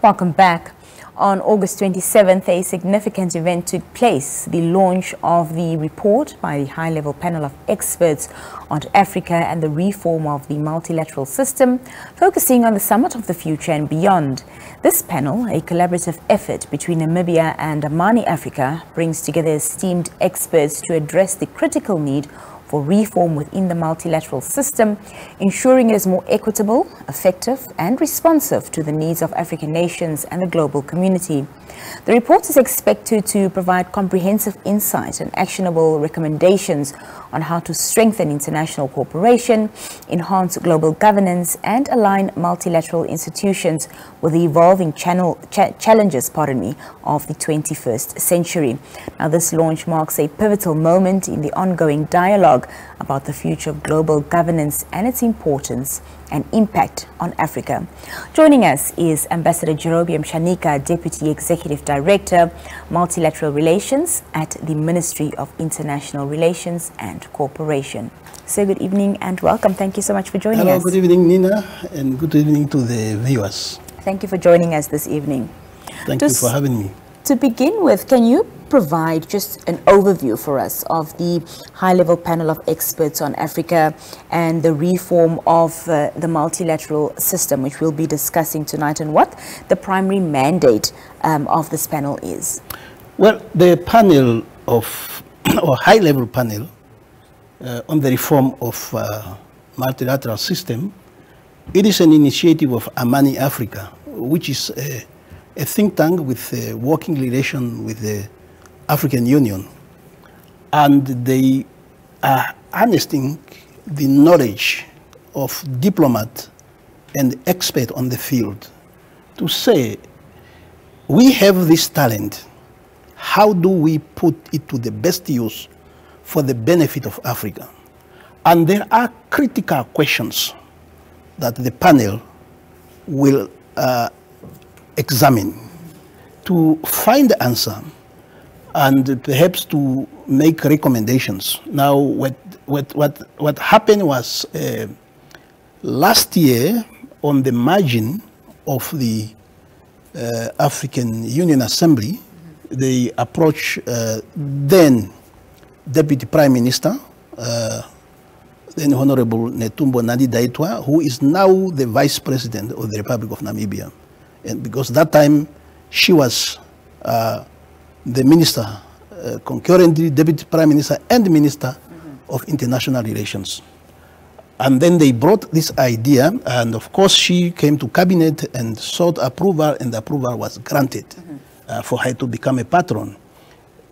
Welcome back. On August 27th, a significant event took place, the launch of the report by the high-level panel of experts on Africa and the reform of the multilateral system, focusing on the summit of the future and beyond. This panel, a collaborative effort between Namibia and Amani Africa, brings together esteemed experts to address the critical need for reform within the multilateral system, ensuring it is more equitable, effective and responsive to the needs of African nations and the global community. The report is expected to provide comprehensive insight and actionable recommendations on how to strengthen international cooperation, enhance global governance, and align multilateral institutions with the evolving channel, cha challenges pardon me, of the 21st century. Now, this launch marks a pivotal moment in the ongoing dialogue about the future of global governance and its importance and impact on Africa. Joining us is Ambassador Jerobiam Shaanika, Deputy Executive Director, Multilateral Relations at the Ministry of International Relations and Cooperation. So good evening and welcome. Thank you so much for joining Hello, us. good evening, Nina, and good evening to the viewers. Thank you for joining us this evening. Thank Just- you for having me. To begin with, can you provide just an overview for us of the high-level panel of experts on Africa and the reform of uh, the multilateral system, which we'll be discussing tonight, and what the primary mandate um, of this panel is? Well, the panel of, or high-level panel on the reform of uh, multilateral system, it is an initiative of Amani Africa, which is a, a think tank with a working relation with the African Union. And they are harnessing the knowledge of diplomat and expert on the field to say, we have this talent. How do we put it to the best use for the benefit of Africa? And there are critical questions that the panel will uh, examine to find the answer and perhaps to make recommendations. Now, what, what, what, what happened was uh, last year on the margin of the uh, African Union Assembly, they approached uh, then Deputy Prime Minister, uh, then Honorable Netumbo Nandi-Ndaitwah, who is now the Vice President of the Republic of Namibia. And because that time she was uh, the Minister, uh, concurrently Deputy Prime Minister and Minister of International Relations. And then they brought this idea, and of course, she came to cabinet and sought approval, and the approval was granted uh, for her to become a patron.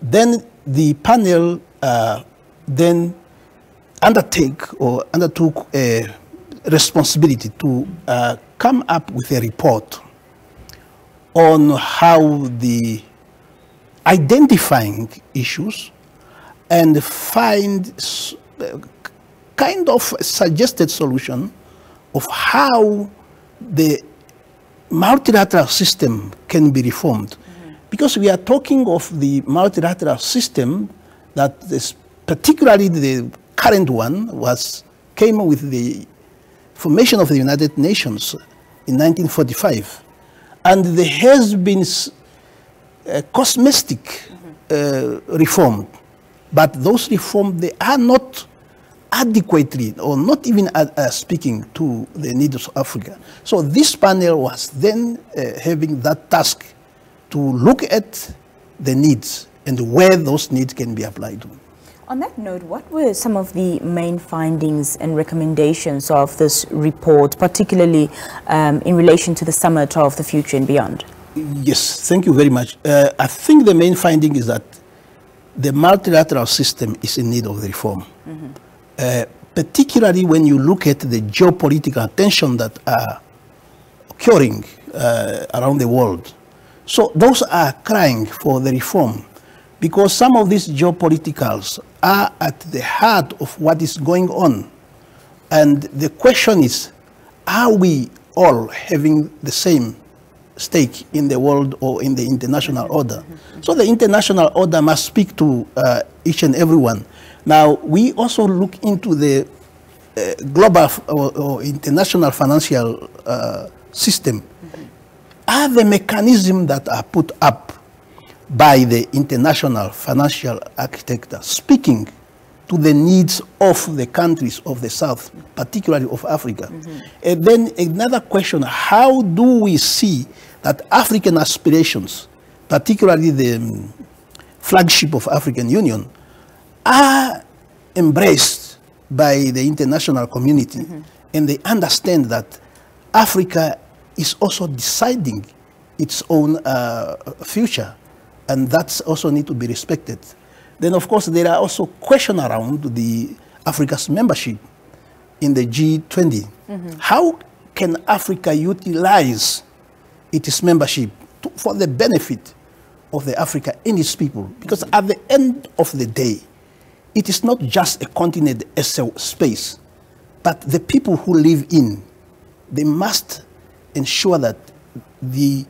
Then the panel uh, then undertake or undertook a responsibility to uh, come up with a report on how the identifying issues and find uh, kind of suggested solution of how the multilateral system can be reformed. Because we are talking of the multilateral system that is particularly the current one was came with the formation of the United Nations in 1945. And there has been uh, cosmetic uh, reform, but those reforms they are not adequately or not even uh, speaking to the needs of Africa. So this panel was then uh, having that task to look at the needs and where those needs can be applied to. On that note, what were some of the main findings and recommendations of this report, particularly um, in relation to the summit of the future and beyond? Yes, thank you very much. Uh, I think the main finding is that the multilateral system is in need of reform. Uh, particularly when you look at the geopolitical tension that are occurring uh, around the world. So those are crying for the reform because some of these geopoliticals are at the heart of what is going on. And the question is, are we all having the same stake in the world or in the international order? So the international order must speak to uh, each and everyone. Now, we also look into the uh, global or, or international financial uh, system. Are the mechanisms that are put up by the international financial architecture speaking to the needs of the countries of the South, particularly of Africa. Mm-hmm. And then another question, how do we see that African aspirations, particularly the um, flagship of African Union, are embraced by the international community mm-hmm. and they understand that Africa is also deciding its own uh, future and that's also need to be respected. Then, of course, there are also questions around the Africa's membership in the G20. Mm-hmm. How can Africa utilize its membership to, for the benefit of the Africa and its people? Because mm-hmm. at the end of the day, it is not just a continent as a space, but the people who live in, they must ensure that the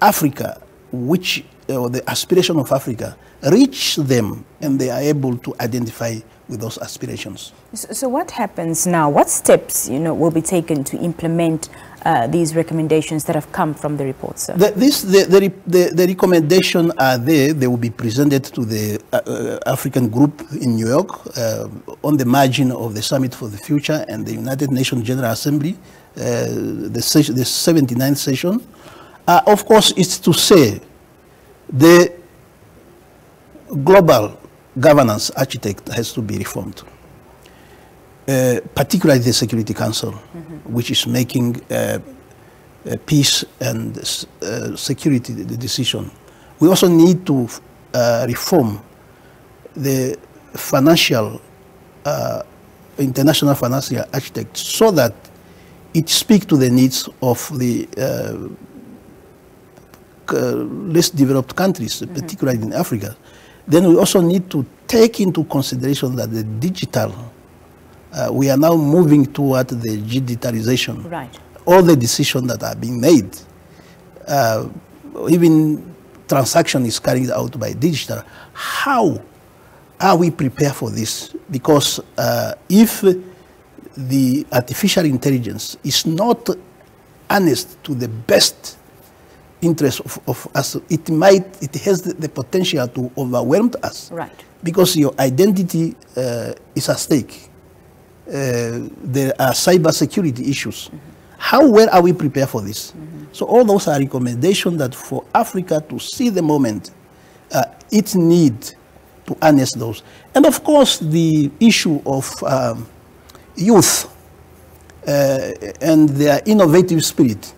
Africa, which or the aspiration of Africa, reach them and they are able to identify with those aspirations. So, so what happens now? What steps you know will be taken to implement uh, these recommendations that have come from the report, sir? The, this, the, the, the, the recommendations are there. They will be presented to the uh, uh, African group in New York uh, on the margin of the Summit for the Future and the United Nations General Assembly, uh, the, session, the 79th session. Uh, of course, it's to say the global governance architect has to be reformed, uh, particularly the Security Council, mm -hmm. which is making uh, uh, peace and uh, security the decision. We also need to uh, reform the financial, uh, international financial architect so that it speaks to the needs of the less developed countries, mm -hmm. particularly in Africa. Then we also need to take into consideration that the digital, uh, we are now moving toward the digitalization. Right. All the decisions that are being made, uh, even transaction is carried out by digital. How are we prepared for this? Because uh, if the artificial intelligence is not honest to the best interest of, of us, it might, it has the, the, potential to overwhelm us. Right. Because your identity uh, is at stake. Uh, there are cyber security issues. Mm -hmm. How well are we prepared for this? Mm -hmm. So all those are recommendations that for Africa to see the moment, uh, it need to harness those. And of course, the issue of um, youth uh, and their innovative spirit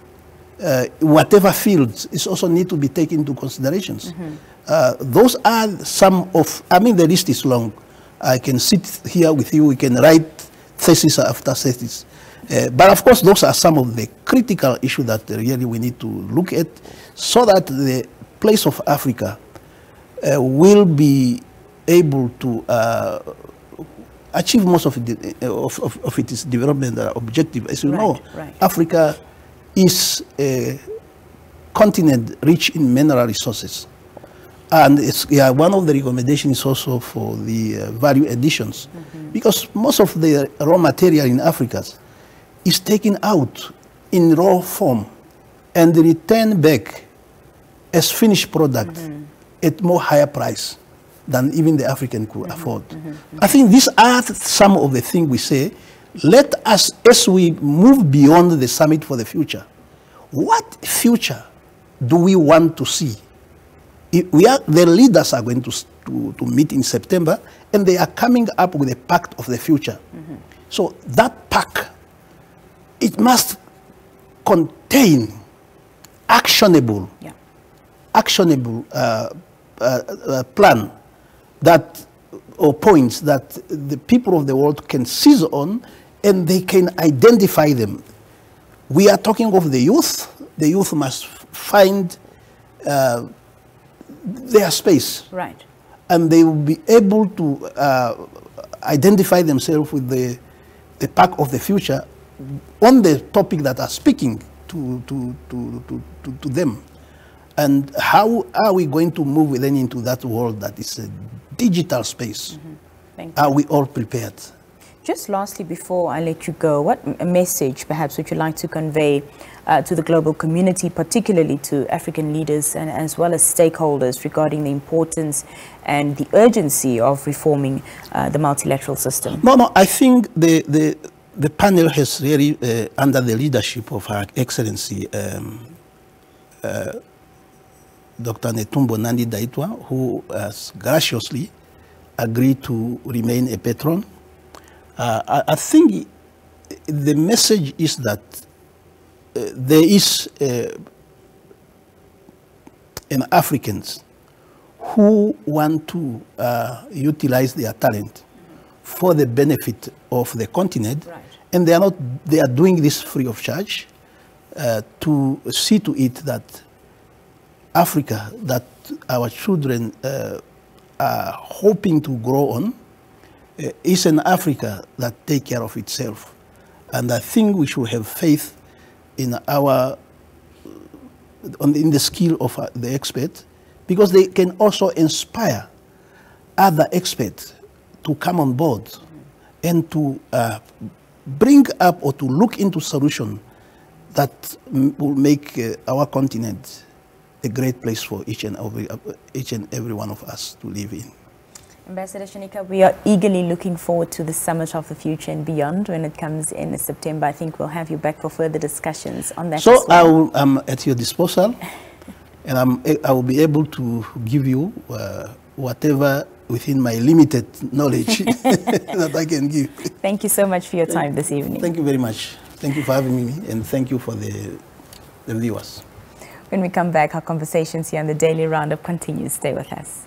uh, whatever fields is also need to be taken into considerations. Mm -hmm. uh, those are some of, I mean, the list is long. I can sit here with you, we can write thesis after thesis. Uh, but of course, those are some of the critical issues that really we need to look at so that the place of Africa uh, will be able to uh, achieve most of, it, of, of, of, its development objective. As you right, know, right. Africa is a continent rich in mineral resources. And it's, yeah, one of the recommendations is also for the uh, value additions. Mm -hmm. Because most of the raw material in Africa is taken out in raw form and returned back as finished product mm -hmm. at more higher price than even the African could mm -hmm. afford. I think these are some of the things we say let us, as we move beyond the summit for the future, what future do we want to see? We are, the leaders are going to, to, to meet in September, and they are coming up with a pact of the future. Mm -hmm. So that pact, it must contain actionable, yeah. actionable uh, uh, uh, plan that or points that the people of the world can seize on and they can identify them. We are talking of the youth. The youth must find uh, their space. Right. And they will be able to uh, identify themselves with the, the pack of the future on the topic that are speaking to, to, to, to, to, to them. And how are we going to move then into that world that is a digital space? Mm -hmm. Are we all prepared? Just lastly, before I let you go, what message perhaps would you like to convey uh, to the global community, particularly to African leaders and as well as stakeholders regarding the importance and the urgency of reforming uh, the multilateral system? No, no, I think the, the, the panel has really, uh, under the leadership of Her Excellency um, uh, Dr. Netumbo Nandi-Ndaitwah, who has graciously agreed to remain a patron uh, I, I, think the message is that uh, there is uh, an Africans who want to uh, utilize their talent for the benefit of the continent, right. and they are not. They are doing this free of charge uh, to see to it that Africa, that our children uh, are hoping to grow on, uh, is an Africa that take care of itself. And I think we should have faith in our, in the skill of uh, the expert, because they can also inspire other experts to come on board and to uh, bring up or to look into solution that will make uh, our continent a great place for each and every, each and every one of us to live in. Ambassador Shaanika, we are eagerly looking forward to the Summit of the Future and beyond when it comes in September. I think we'll have you back for further discussions on that. So. I am at your disposal and I'm, I will be able to give you uh, whatever within my limited knowledge that I can give. Thank you so much for your time this evening. Thank you very much. Thank you for having me and thank you for the, the viewers. When we come back, our conversations here on the Daily Roundup continues. Stay with us.